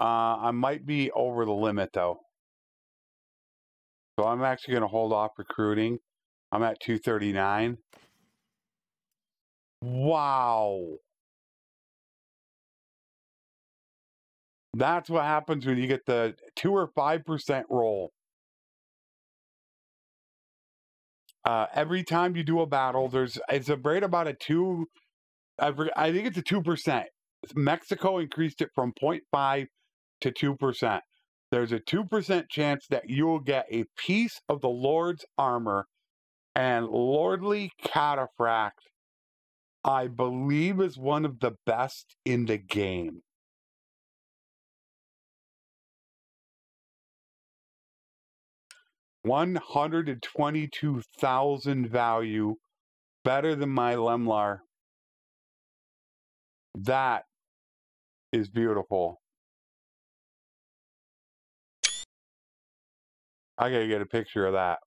Uh, I might be over the limit though. So I'm actually going to hold off recruiting. I'm at 239. Wow. That's what happens when you get the 2 or 5% roll. Uh, every time you do a battle, there's it's a rate about a 2 I, I think it's a 2%. Mexico increased it from 0.5 to 2%. There's a 2% chance that you will get a piece of the Lord's armor and Lordly Cataphract, I believe, is one of the best in the game. One hundred and twenty-two thousand value, better than my Lamellar. That is beautiful. I gotta get a picture of that.